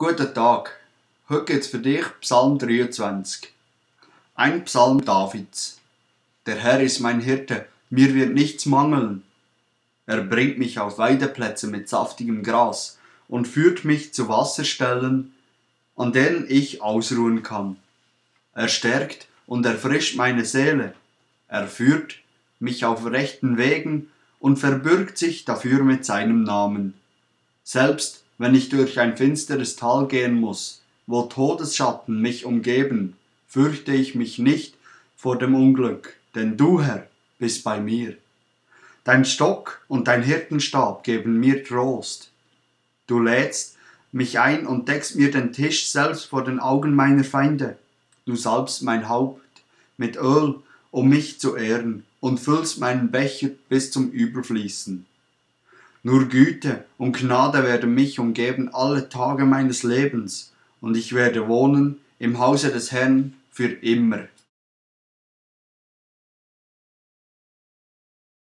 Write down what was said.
Guten Tag. Heute geht's für dich Psalm 23. Ein Psalm Davids. Der Herr ist mein Hirte, mir wird nichts mangeln. Er bringt mich auf Weideplätze mit saftigem Gras und führt mich zu Wasserstellen, an denen ich ausruhen kann. Er stärkt und erfrischt meine Seele. Er führt mich auf rechten Wegen und verbürgt sich dafür mit seinem Namen. Selbst wenn ich durch ein finsteres Tal gehen muss, wo Todesschatten mich umgeben, fürchte ich mich nicht vor dem Unglück, denn du, Herr, bist bei mir. Dein Stock und dein Hirtenstab geben mir Trost. Du lädst mich ein und deckst mir den Tisch selbst vor den Augen meiner Feinde. Du salbst mein Haupt mit Öl, um mich zu ehren, und füllst meinen Becher bis zum Überfließen. Nur Güte und Gnade werden mich umgeben alle Tage meines Lebens, und ich werde wohnen im Hause des Herrn für immer.